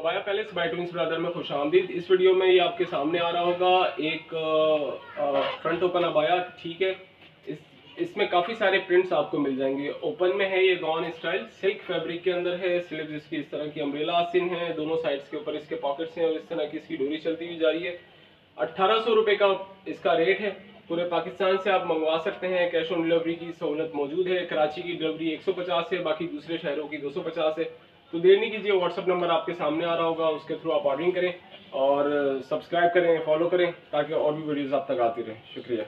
Abaya palace bye brother में खुश आमदीद इस वीडियो में ये आपके सामने आ रहा होगा एक फ्रंट ओपन अबाया ठीक है। इस, इसमें काफ़ी सारे प्रिंट्स आपको मिल जाएँगे। ओपन में है ये गॉन स्टाइल सिल्क फैब्रिक के अंदर है। स्लीव्स इसकी इस तरह की अम्ब्रेला आसिन है। दोनों साइड्स के ऊपर इसके पॉकेट्स हैं और इस तरह की इसकी डोरी चलती हुई जा रही है। अट्ठारह सौ का इसका रेट है। पूरे पाकिस्तान से आप मंगवा सकते हैं। कैश ऑन डिलीवरी की सहूलत मौजूद है। कराची की डिलीवरी 150 है। बाकी दूसरे शहरों की 250 है। तो देर नहीं कीजिए व्हाट्सअप नंबर आपके सामने आ रहा होगा, उसके थ्रू आप ऑर्डरिंग करें और सब्सक्राइब करें फॉलो करें, ताकि और भी वीडियोज़ आप तक आती रहें। शुक्रिया।